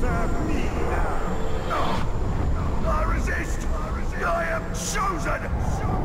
serve me now. No, I resist! I am chosen!